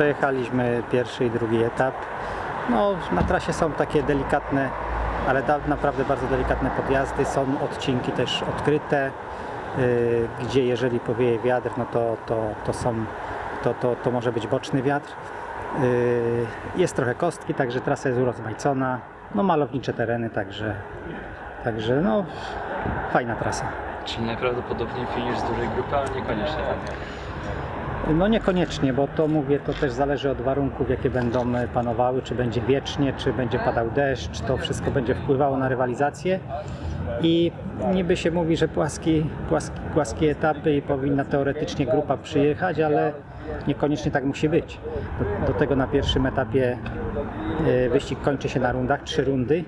Przejechaliśmy pierwszy i drugi etap. No, na trasie są takie delikatne, ale naprawdę bardzo delikatne podjazdy. Są odcinki też odkryte, y, gdzie jeżeli powieje wiatr, no to, to, to, są, to, to, to może być boczny wiatr. Y, Jest trochę kostki, także trasa jest urozmaicona. No, malownicze tereny, także, także no, fajna trasa. Czyli najprawdopodobniej finisz z dużej grupy, ale niekoniecznie tak. No niekoniecznie, bo to mówię, to też zależy od warunków, jakie będą e, panowały, czy będzie wiecznie, czy będzie padał deszcz, to wszystko będzie wpływało na rywalizację. I niby się mówi, że płaski, płaski, płaskie etapy i powinna teoretycznie grupa przyjechać, ale niekoniecznie tak musi być. Do, do tego na pierwszym etapie e, wyścig kończy się na rundach, trzy rundy.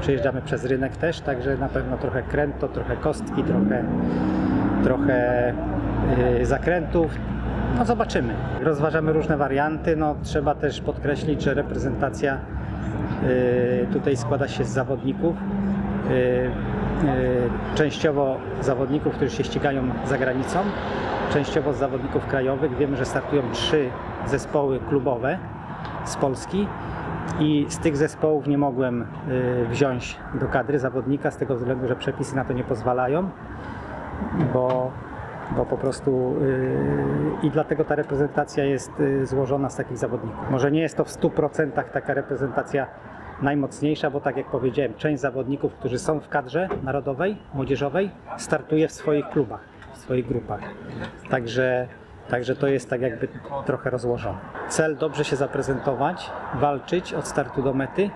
Przejeżdżamy przez rynek też, także na pewno trochę kręto, trochę kostki, trochę, trochę y, zakrętów. No zobaczymy. Rozważamy różne warianty. No, trzeba też podkreślić, że reprezentacja y, tutaj składa się z zawodników. y, y, Częściowo zawodników, którzy się ścigają za granicą, częściowo z zawodników krajowych. Wiemy, że startują trzy zespoły klubowe z Polski i z tych zespołów nie mogłem wziąć do kadry zawodnika z tego względu, że przepisy na to nie pozwalają, bo, bo po prostu y, i dlatego ta reprezentacja jest y, złożona z takich zawodników. Może nie jest to w 100% taka reprezentacja najmocniejsza, bo tak jak powiedziałem, część zawodników, którzy są w kadrze narodowej, młodzieżowej, startuje w swoich klubach, w swoich grupach. Także Także to jest tak jakby trochę rozłożone. Cel dobrze się zaprezentować, walczyć od startu do mety yy,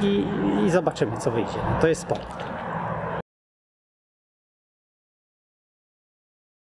i, i zobaczymy co wyjdzie. To jest sport.